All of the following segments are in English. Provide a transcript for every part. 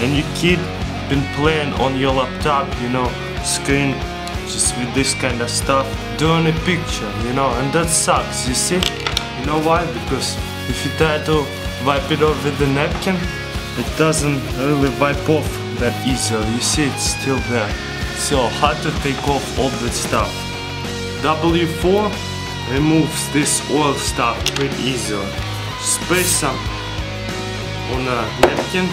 and your kid been playing on your laptop, you know, screen just with this kind of stuff, doing a picture, you know, and that sucks, you see? You know why? Because if you try to wipe it off with the napkin, it doesn't really wipe off that easily. You see, it's still there. So hard to take off all that stuff. WD-40 removes this oil stuff pretty easily. Spray some on a napkin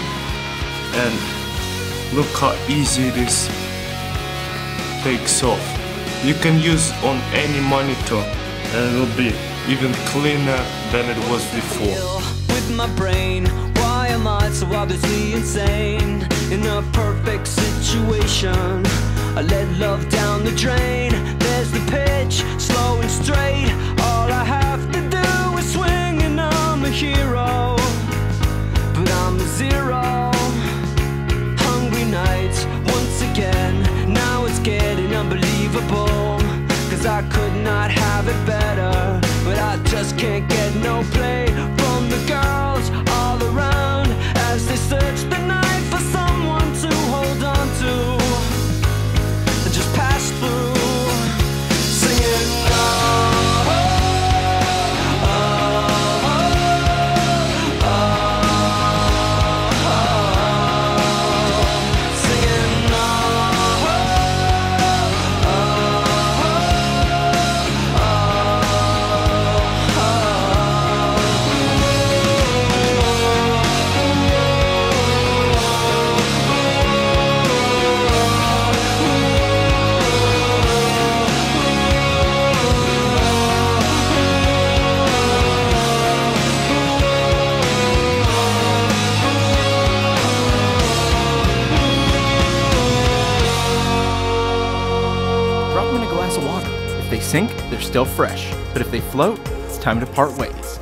and look how easy this takes off. You can use on any monitor and it'll be even cleaner than it was before. With my brain, why am I so obviously insane? In a perfect situation, I let love down the drain. There's the pitch, slow and straight. No play Glass of water. If they sink, they're still fresh. But if they float, it's time to part ways.